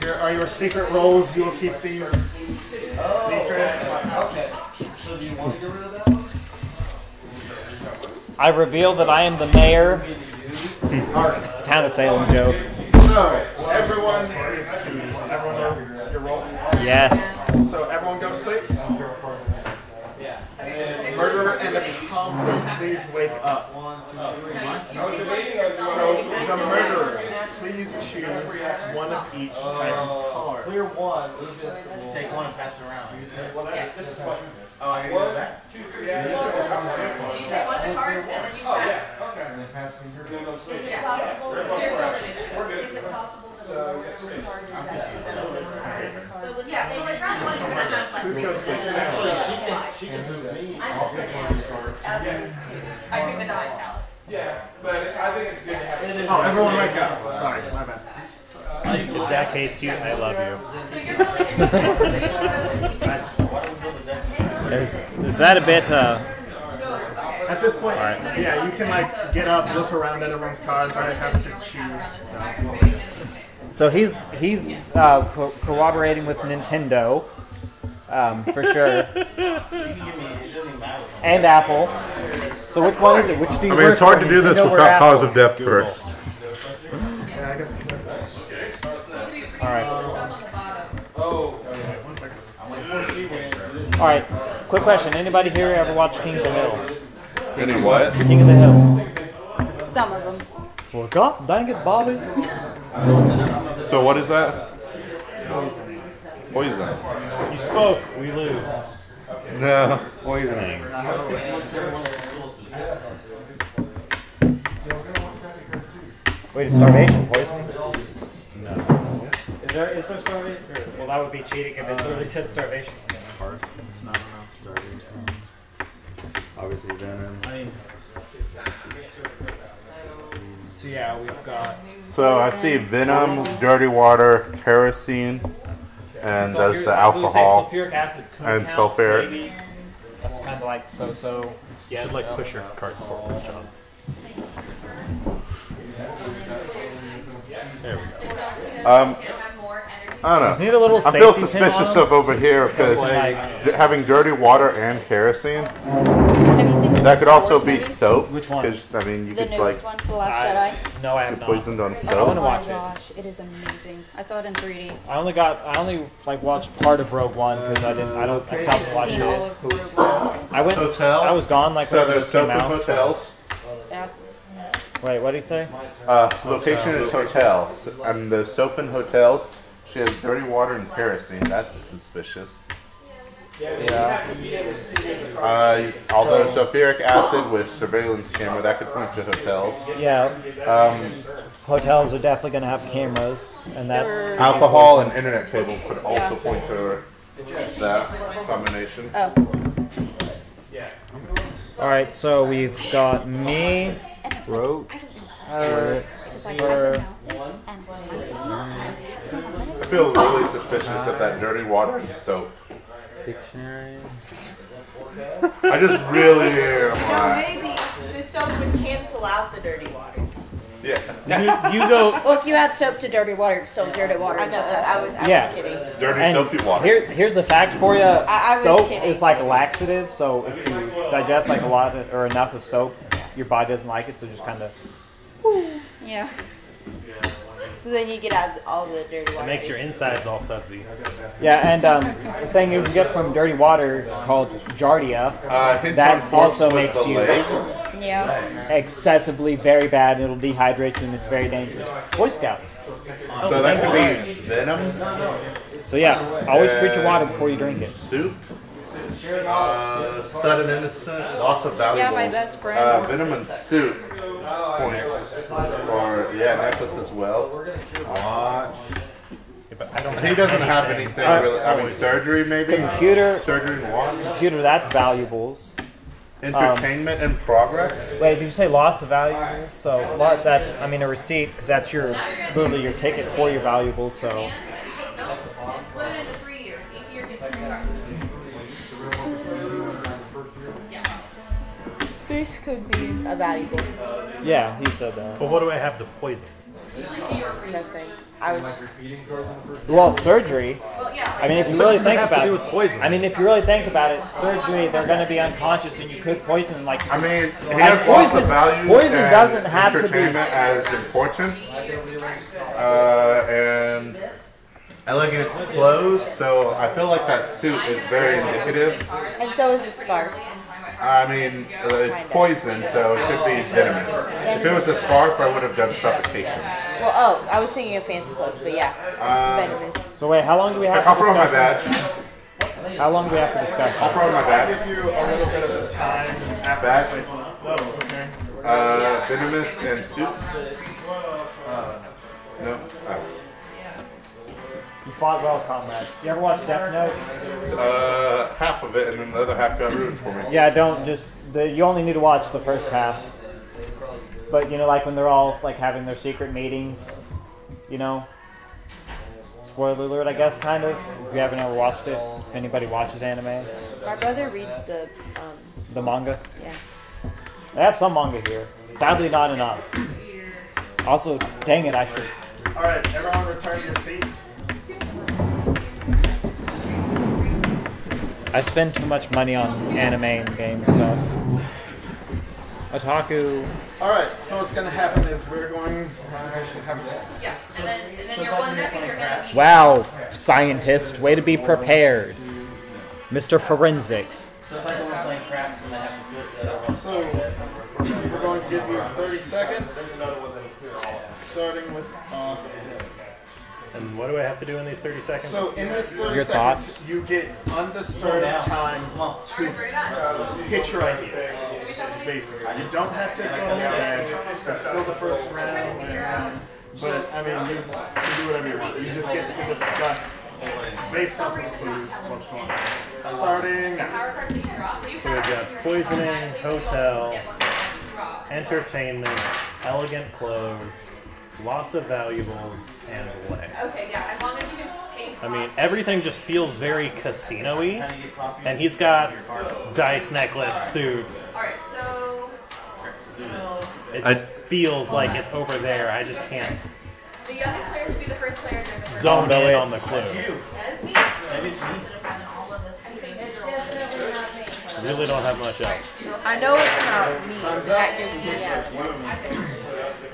Here are your secret roles. You will keep these secret. Okay. So do you want to get rid of that one? I reveal that I am the mayor. Hmm. It's kind of Salem joke. So everyone is to everyone know your role. Yes. So everyone go to sleep. Murderer and accomplice, please wake up. So the murderer, please choose one of each type of card. Clear one. Lucas will Take one and pass it around. Oh, I gotta go back. So you take one of the cards and then you pass. Is it possible, So you're rolling it. is it possible that the lower card is actually the higher card? So yeah, so like round one, you're gonna have less. Who's gonna sleep? Uh, actually, she can, she can move me. I'm just saying. I picked the nine chalice. Yeah, but I think it's good to have. Oh, everyone wake up. Sorry, my bad. If Zach hates you, I love you. So you're rolling it. So you want to Is, is that a bit? Uh, At this point, yeah, you can like get up, look around at everyone's cards. I have to choose. so he's he's uh, co- cooperating with Nintendo, um, for sure, and Apple. So which one is it? Which do you I mean, it's hard to do this without cause of death first. Yeah, I guess. Should we read All right. the stuff on the bottom? Oh. Before she went. All right. Quick question: Anybody here ever watch King of the Hill? Any what? King of the Hill. Some of them. Well, God dang it, Bobby. So what is that? Poison. You spoke, we lose. No, poisoning. Wait, is starvation poisoning? No. Is there is there starvation? Well, that would be cheating if it literally said starvation. It's not enough. Starvation. Obviously, then. Um, so yeah, we've got. So I see venom, dirty water, kerosene, and sulfur- there's the I believe alcohol. sulfuric acid and compound, sulfuric. maybe. That's kind of like so-so. You should like push your cards forward, John. There we go. Um, Have more energy. I don't know. Just need a little I feel safety suspicious on 'em. of over here because like- having dirty water and kerosene. Have you seen the That could also be movie? soap. Which one? Because I mean, you The could like newest one, The Last I- Jedi. No, I have not. poisoned on I wanna soap. Oh my watch it. gosh, it is amazing. I saw it in 3D. I only got. I only like watched part of Rogue One because I didn't. I don't. I I've stopped watching it. of Rogue One. I went. Hotel. I was gone like So when it there's came soap in out. hotels. Yeah. Wait, what did he say? Uh, location is hotel. So- And the soap in hotels, she has dirty water and kerosene. That's suspicious. Yeah. Uh, although sulfuric acid with surveillance camera, that could point to hotels. Yeah. Um, Hotels are definitely gonna have cameras, and that. Alcohol and internet cable could also Yeah. point to that combination. Oh. Yeah. All right, so we've got me, Road. her, her. I feel really suspicious of that dirty water and soap. Dictionary. I just really am No, like, maybe the soap would cancel out the dirty water. yeah. You, you go. Well, if you add soap to dirty water, it's still dirty water. I know, just I was, I Yeah. was kidding. Dirty And soapy water. here, here's the fact for you. I was soap kidding. is like a laxative, so if you digest like a lot of it or enough of soap, your body doesn't like it, so just kind of. Yeah. So then you get out all the dirty water. It makes your insides all sudsy. Yeah, and um, the thing you can get from dirty water called Giardia, Uh, that also makes you leg. Yeah. excessively very bad, it'll dehydrate you, and it's very dangerous. Boy Scouts. So that could be venom, So yeah, always treat your water before you drink it. soup, uh, sudden innocent, loss of valuables. Yeah, my best friend. Uh, venom and soup points. Or, yeah, necklace as well. Watch. Yeah, but I don't He doesn't have anything Uh, really. I mean, surgery maybe? Computer, Surgery and watch. computer, that's valuables. Entertainment and progress. Wait, did you say loss of valuables? So lot that I mean a receipt because that's your literally your ticket for your valuables. So This could be a valuable. yeah, he said that. But what do I have to poison? Usually fear or freeze. No. I was. Well, surgery. I mean, if you really think have to about do it, with poison? I mean, if you really think about it, surgery, they're going to be unconscious, and you could poison them. like. I mean, he And has lots poison- of values poison doesn't have to be- entertainment as important. Uh, and elegant clothes, so I feel like that suit is very indicative. And so is the scarf. I mean, uh, it's poison, so it could be venomous. If it was a scarf, I would have done suffocation. Well, oh, I was thinking of fancy clothes, but yeah, Um, venomous. So wait, how long do we have I'll for throw my badge. How long do we have for discussion? I'll throw my I'll badge. give you a little bit of time after Badge. I place one. Oh, okay. Uh, venomous and suits. No. Oh. You fought well, comrade. You ever watch Death Note? Uh, half of it, and then the other half got ruined for me. Yeah, don't just. The, you only need to watch the first half. But you know, like when they're all like having their secret meetings, you know. Spoiler alert, I guess, kind of. If you haven't ever watched it, if anybody watches anime, My brother reads the, um, the manga. yeah. They have some manga here. Sadly, not enough. Also, dang it, I should. All right, everyone, return your seats. I spend too much money on anime and game stuff. Otaku. All right, so what's gonna happen is we're going. Uh, I should have it. Yeah, and then, and then your one deck is your enemy. Wow, scientist, way to be prepared. Mr. Forensics. So it's like when we're playing craps and they have to put that on. So we're going to give you 30 seconds, starting with Austin. And what do I have to do in these 30 seconds? So in this 30 Your seconds, thoughts? you get undisturbed time to Very pitch your ideas. Do we? Basically, you don't have to throw in your badge. It's still the first round, but I mean, you can do whatever you want. You just get to discuss based off of clues what's going on. Starting now. Power cards that you draw. So we've got poisoning, hotel, Yeah, one second. Draw. entertainment, elegant clothes, loss of valuables, and delay. Okay, yeah, as long as you can pay I mean, everything just feels very casino-y, and he's got dice necklace suit. Alright, so It I- just feels like it's over there. I just can't the youngest player should be the first player during the first zone So in it- on the clue. That's me. Really don't have much else. I know it's not me, so that gives me yeah.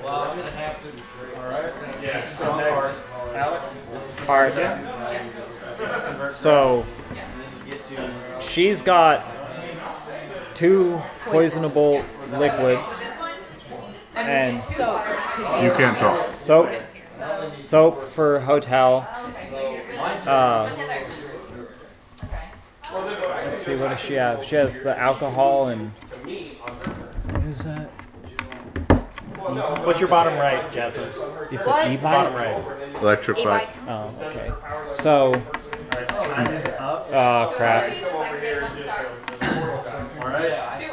Well, I'm gonna have to. drink. All right. So next, Alex. Alright. Yeah. So, This is get to. she's got two poisonable liquids and You can't talk. soap. Soap for hotel. Uh, let's see, what does she have? She has the alcohol and. What is that? What's your bottom right, Jasmine? It's What? an Bottom e-bike. right. Electric bike. Oh, okay. So, Time is up. oh crap. All right.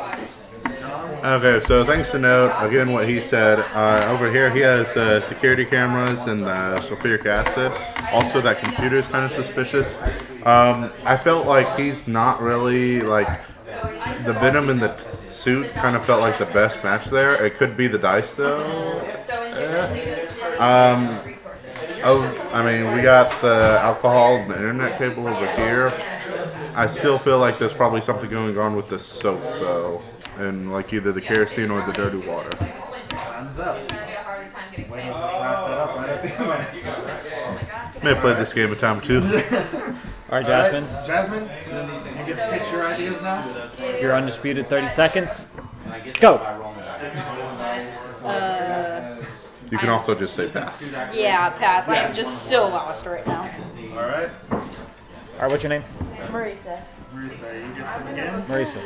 Okay, so things to note, again, what he said. Uh, over here, he has uh, security cameras and uh, sulfuric acid. Also, that computer is kind of suspicious. Um, I felt like he's not really, like, the Venom in the suit kind of felt like the best match there. It could be the dice, though. So in different seasons, Um. Oh, I mean, we got the alcohol and the internet cable over here. I still feel like there's probably something going on with the soap, though, and like either the kerosene or the dirty water. Time's up. Gonna be a harder time getting Wait, paid. let's wrap that up right at the end. May have played this game a time or two. All right, All right, Jasmine. Jasmine, you get to pitch your ideas now. Your undisputed 30 seconds. Go. uh, You can also just say pass. yeah, pass. I am just so lost right now. All right. All right, what's your name? Marisa. Marisa, you get to begin. Marisa.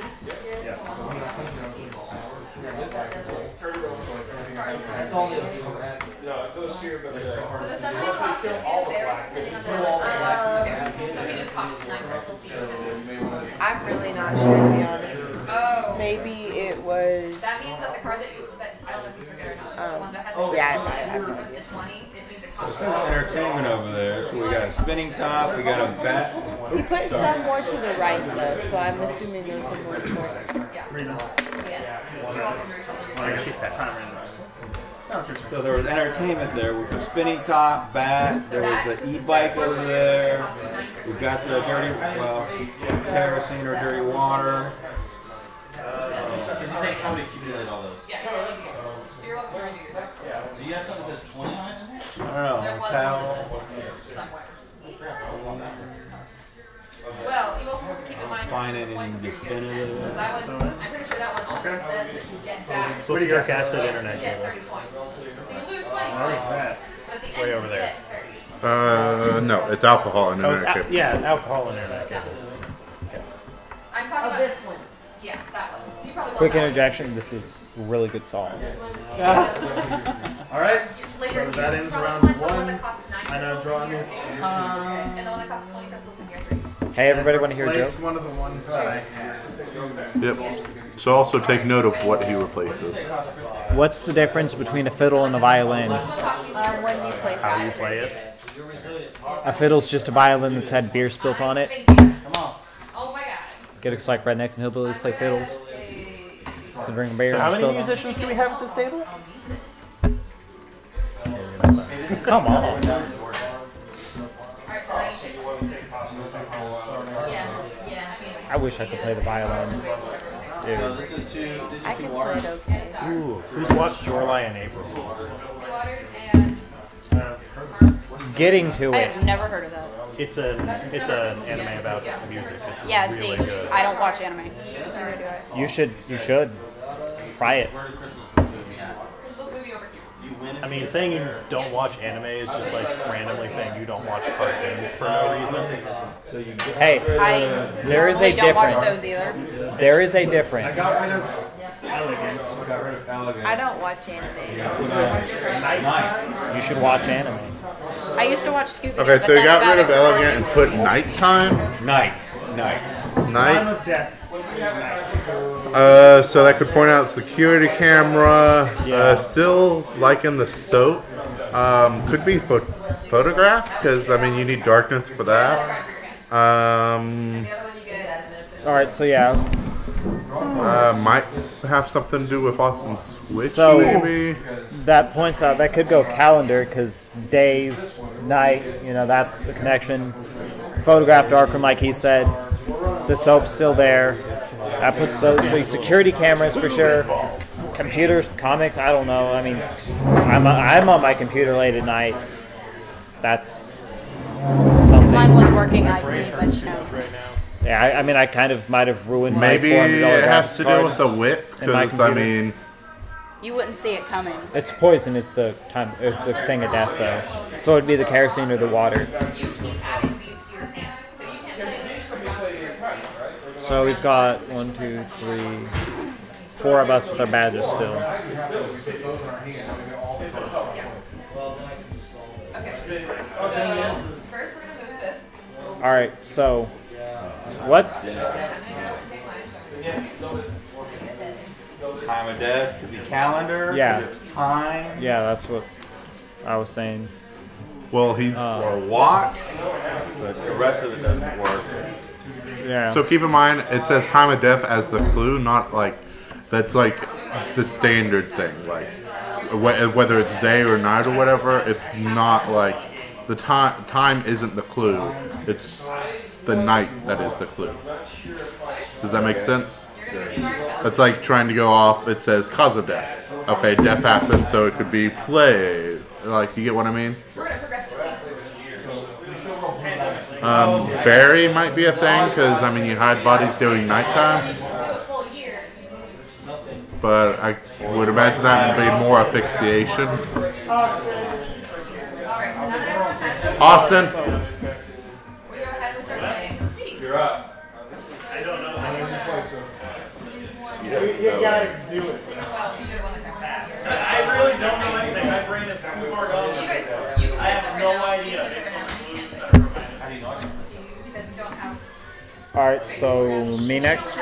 So the settlement cost of him varies depending on the number of cards. Okay, so he just costs nine. I'm really not sure to be honest. Oh, Maybe it was. that means that the card that you, that, I don't know if you forget or not, the oh. one that has the Oh, yeah, crystal I- I- I the twenty, it means it costs. entertainment over there. So we got a spinning top, we got a bat. He put some more to the right though, so I'm assuming those are more important. Yeah. Rita. Yeah. You're welcome, Rachel. I guess time ran out. Oh, so there was entertainment there, which was spinning top, bat. There was the e-bike over there. We've got the dirty, well, kerosene or dirty water. Because it takes time to accumulate all those. Yeah. So you're welcome to redo your back. So you have something that says 20 on it? I don't There know, was cow. one that said somewhere. Well, you also have to keep in mind. Find the it in points of your definitive. So that one, I'm pretty sure that also says that you get back. So sulfuric acid internet Get 30 points. So you lose 20 points. that. But at the Way end, over you there. get 30. Uh, no, it's alcohol and Oh, internet al- cable. yeah, alcohol internet cable. I'm talking about this one. Yeah, that one. So you probably want Quick that one. interjection. This is really good song. All right. You- Later, So you that ends probably round want the one. one that costs 9 I know crystals drawing in year is two. two. And the one that costs 20 crystals in year three. Hey, everybody, want to hear a joke? Replaced one of the ones that I had. Yep. So also take note of what he replaces. What's the difference between a fiddle and a violin? Which one you Um, when you play How you play it? A fiddle's just a violin that's had beer spilt on it. Thank you. Oh my god. Get it like rednecks and hillbillies play fiddles. To drink beer. So how many spill it on. musicians do we have at this table? Come on. Alright, so now you Yeah, yeah. I wish I could play the violin. So this is two, these I are two can play waters. it okay. Ooh, who's watched Your Lie in April? Sea waters and uh, Getting to I it. have never heard of that. It's a it's an anime about music. It's Yeah, really see, good. I don't watch anime. Neither do I. You should. You should. Try it. Where do crystals movie at? crystals movie over here. You win it. I mean, saying you don't watch anime is just like randomly saying you don't watch cartoons for no reason. Hey, I there is a really don't watch difference. those either. There is a I difference. I got rid of elegant. Got rid of Alligator. I don't watch anime. Nighttime. You should watch anime. I used to watch Scooby. Okay, so you got rid of elegant and put nighttime. Night. Night. Night. Time of death. Uh, so that could point out security camera. Yeah. Uh, still liking the soap. Um, could be pho- photograph because I mean you need darkness for that. Um, The other one you get. All right. So yeah. uh, might have something to do with Austin's switch, So- maybe. That points out that could go calendar because days, night. You know that's the connection. Photograph darkroom, like he said. The soap's still there. That puts those so security cameras for sure. Computers, comics. I don't know. I mean, I'm I'm on my computer late at night. That's something. Mine was working IP, but you know. Yeah, I, I mean, I kind of might have ruined Maybe my $400 it has to card. do with the whip because I mean You wouldn't see it coming. It's poison. Is the time. It's the thing of death, though. So it'd be the kerosene or the water. So we've got one, two, three, four of us with our badges still. Okay. So first we're gonna move this. All right. So what's Time of death could be calendar. Yeah. Time. yeah? That's what I was saying. well he Uh, Or watch. But the rest of it doesn't work. Yeah. So keep in mind, it says time of death as the clue, not like that's like the standard thing. Like whether it's day or night or whatever, it's not like the time. Time isn't the clue. It's the night that is the clue. Does that make sense? It's like trying to go off. It says cause of death. Okay, death happened, so it could be play. Like you get what I mean? We're gonna progress the sequence. Um, bury might be a thing because I mean you hide bodies during nighttime. Do a full year. but I would imagine that would be more asphyxiation. Alright, so now that everyone's had this, Austin, we go ahead and start playing. Peace. You're up. You, you gotta it. Well, you did one attack. I really don't know anything. My brain is too far gone. You guys, you can I guess have it no right now. idea. You can guess it right now. Clues that are reminded. How do you know? Because you don't have. All right. So me you next. don't have these parts in front of you. You have to have a so me next.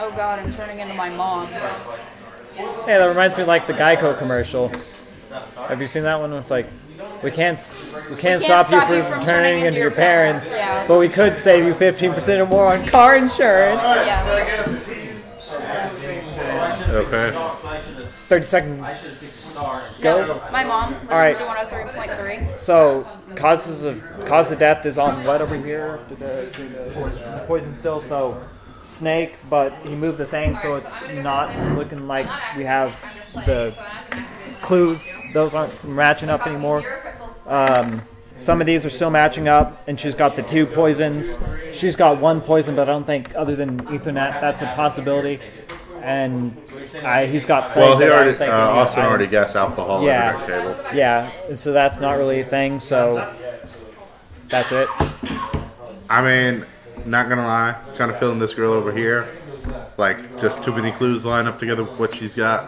Oh God, I'm turning into my mom. Hey, that reminds me of like the Geico commercial. Have you seen that one? It's like, we can't, we can't, can't stop, stop you you from, from turning into your parents, Yeah. but we could save you 15% or more on car insurance. Yeah. so I guess he's progressing. Okay. Thirty seconds. Go. My mom listens All right. to 103.3. So causes of cause of death is on what over here? The, the, the poison still. So snake, but he moved the thing so it's not looking like we have the clues. Those aren't matching up anymore. Um, some of these are still matching up, and she's got the two poisons. She's got one poison, but I don't think other than Ethernet that's a possibility. And I, he's got. Well, he but I was already, uh, Austin already guessed alcohol Yeah. cable. Yeah, so that's not really a thing. So that's it. I mean, not gonna lie, trying to fill in this girl over here. Like, just too many clues line up together with what she's got.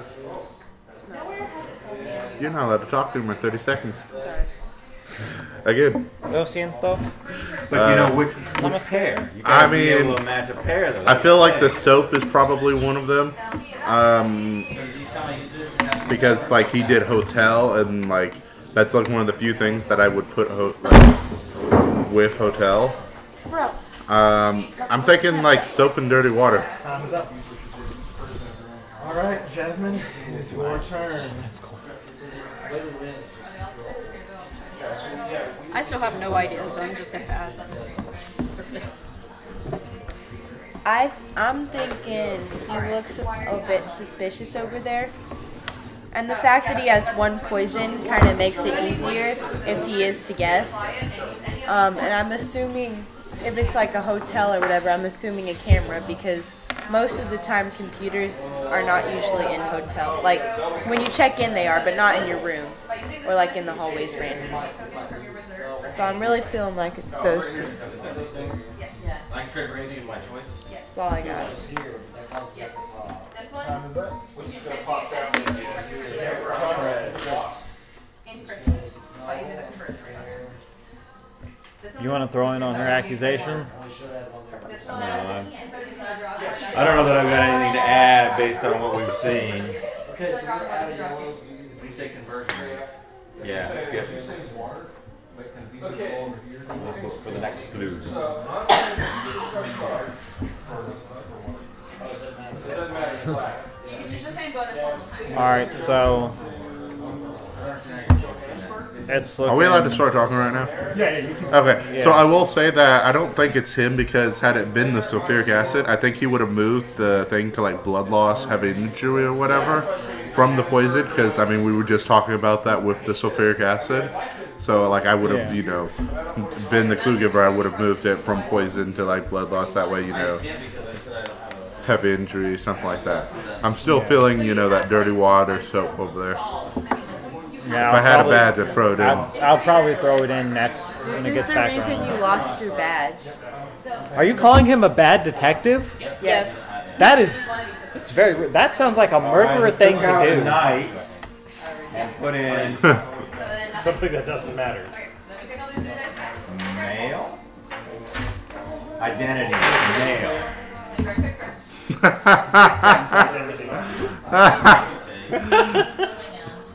You're not allowed to talk to him in 30 seconds. Again, Lo siento. But you know Uh, which which pair? You I gotta be able mean, to match a pair. Though. I feel like the soap is probably one of them. Um, because like he did hotel and like that's like one of the few things that I would put ho- like, with hotel. Um, I'm thinking like soap and dirty water. Time's up. All right, Jasmine, it's your turn. I still have no idea, so I'm just gonna pass. I I'm thinking he looks a bit suspicious over there. And the fact that he has one poison kind of makes it easier if he is to guess. Um, and I'm assuming if it's like a hotel or whatever, I'm assuming a camera because most of the time computers are not usually in hotel. Like when you check in, they are, but not in your room or like in the hallways randomly. So I'm really feeling like it's those two. I can trade raising my choice. That's all I got. This one? You want to throw in on her accusation? This one? I- And so just draw a I don't know that I've got anything to add based on what we've seen. Okay, so you're. When you say conversion rate. Yeah, skip. Okay. Let's look for the next clues. You can use the same bonus multiple. All right, so it's looking. Are we allowed to start talking right now? Yeah, yeah, you can. Okay, so I will say that I don't think it's him because had it been the sulfuric acid, I think he would have moved the thing to like blood loss, heavy injury, or whatever from the poison. Because I mean, we were just talking about that with the sulfuric acid. So like, I would have, Yeah. you know, been the clue giver. I would have moved it from poison to like blood loss. That way, you know, heavy injury, something like that. I'm still feeling, you know, that dirty water soap over there. Yeah, If I I'll had a badge, I'd throw it in. I'll, I'll probably throw it in next This when it gets back. Is the reason around. you lost your badge. Are you calling him a bad detective? Yes. That is. It's very. That sounds like a murderer thing to do. Night and put in So then nothing. Something that doesn't matter. Okay, so let me pick all these blue dice back. male. Identity, male.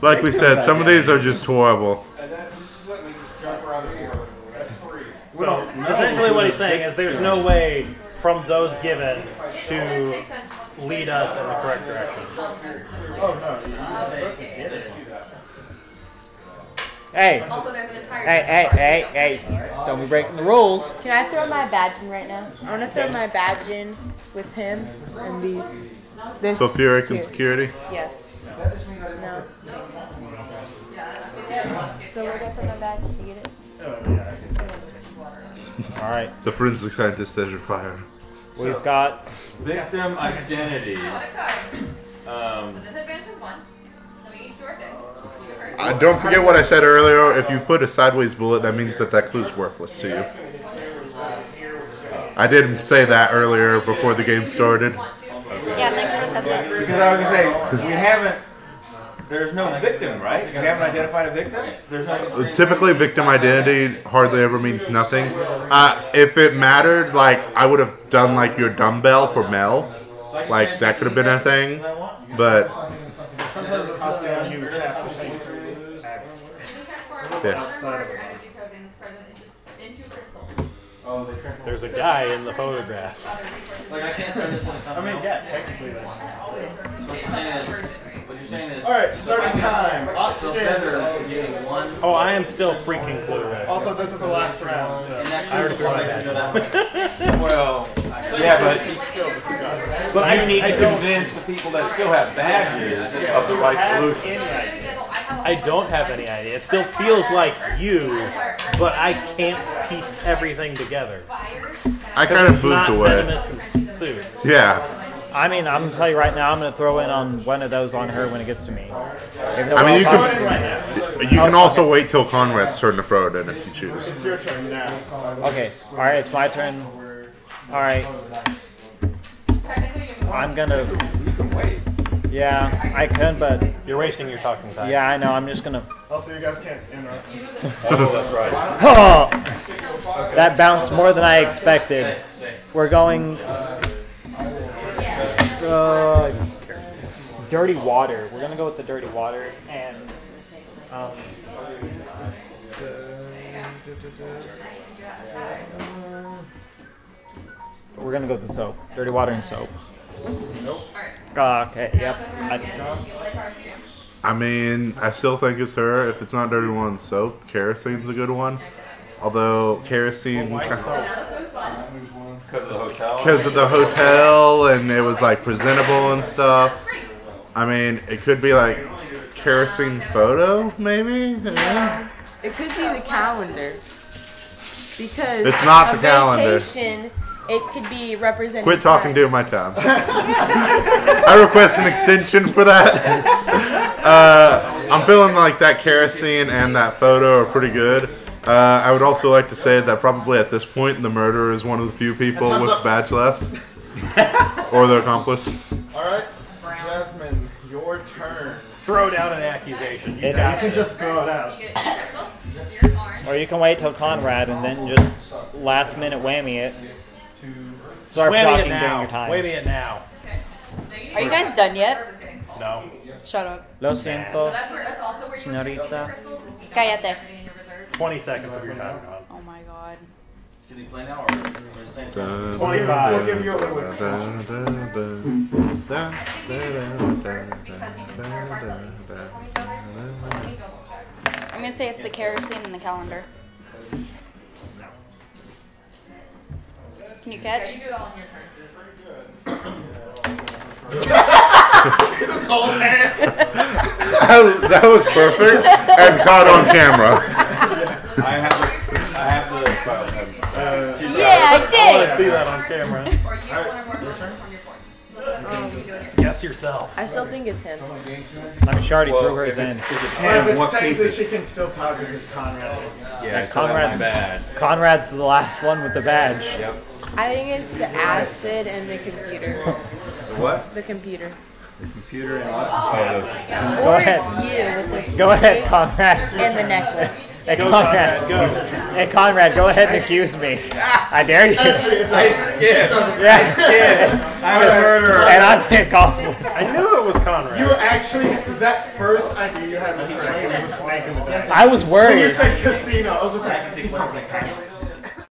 Greg picks first. like we said, some of these are just horrible. So essentially, what he's saying is there's no way from those given to lead us in the correct direction. Oh no, you can certainly get it. Hey, Also, there's an entire. hey, hey, hey, hey! Don't be breaking the rules. Can I throw my badge in right now? I want to throw my badge in with him and these. This Sulfuric two. insecurity. Yes. No. So where do I put my badge? Did you get it? Oh yeah. All right, The forensic scientist says you're fired. we've got. Victim identity. Oh. Um, So this advances one. Then we each do our things. You go first. Uh, don't forget what I said earlier. If you put a sideways bullet, that means that that clue's worthless to you. I didn't say that earlier before the game started. Yeah, thanks for the heads up. because I was gonna say we haven't. There's no victim, right? We haven't identified a victim. There's no. Typically, victim identity hardly ever means nothing. Uh, if it mattered, like I would have done like your dumbbell for Mel, like that could have been a thing. But Sometimes it's just down you have to think X. Yeah. One of your energy tokens present into, into crystals. Oh, they transform. There's a guy in the photograph. Like I can't turn this into something. I mean, yeah, technically that. Always for What you're saying is, what you're saying is. All right, starting time. So Austin. Feather is getting one. Oh, I am still freaking clueless. Also, this is the last round, so I already crucible threw makes my me go that. Well, yeah, but we still discuss. But you I need to convince the people that still have badges of the You right have solution. any idea. I don't have any idea. It still feels like you, but I can't piece everything together. I kind of It's moved not away. venomous and Sue. Yeah. I mean, I'm gonna tell you right now. I'm gonna throw in on one of those on her when it gets to me. I mean, you can- right. You can also wait till Conrad's turn to throw it in if you choose. It's your turn now. Okay. All right. It's my turn. All right. I'm gonna. Yeah, I could, but You're wasting your talking time. yeah, I know. I'm just gonna. Oh, also, you guys can't interrupt. Oh, that's right. Oh, that bounced more than I expected. We're going. Dirty water. We're gonna go with the dirty water and. Um, we're gonna go with the soap. Dirty water and soap. Ah, okay. Yep. I, I mean, I still think it's her. If it's not Dirty One Soap, Kerosene's a good one. Although kerosene, Because of the hotel. because of the hotel and it was like presentable and stuff. I mean, it could be like kerosene photo, maybe. Yeah. It could be the calendar. Because It's not a the calendar. Vacation, it could be representing. Quit talking time. during my time. I request an extension for that. Uh, I'm feeling like that kerosene and that photo are pretty good. Uh, I would also like to say that probably at this point, the murderer is one of the few people with up. badge left, or their accomplice. All right, Jasmine, your turn. Throw down an accusation. You It's- You can just throw it out. You crystals. Or you can wait till Conrad and then just last minute whammy it. Start Whammy talking it during your time. Whammy it now. Are you guys done yet? No. Shut up. Lo So siento. that's where that's also where you would Señorita. crystals. you don't Cállate. have everything in your reserve. 20 seconds of your time gone. Oh my god. Can he play now or, or the same thing? We'll give you a little extension. Because you can pair parts at least from each other. Let me double check. I'm gonna say it's the kerosene and the calendar. Can you Yeah, catch? you do it all in your turn. This is cold, man. that, that was perfect and caught on camera. I have to. I have to. Uh, Yeah, I did. I want to see that on camera. Or use one or more crystals from your board. Um, You do it here. Guess yourself. I still think it's him. I mean, she already Well, threw hers if in. it's, if it's yeah, him, but what technically piece she can still talk because Conrad is. Yeah, Yeah, so Conrad's- my bad. Conrad's the last one with the badge. Yep. I think it's the acid and the computer. The what? The computer. The computer and what? Go ahead. you with the Go ahead, Conrad. and the necklace. Hey, Go, Conrad. Conrad, go. Hey, Conrad, go ahead and accuse me. I dare you. Actually, it's a, Skip. Yes. I'm a murderer. And I'm the accomplice. I knew it was Conrad. you actually that first idea you had was correct. It was snake in the day. I was worried. When you said casino, I was just like, he fucking has it.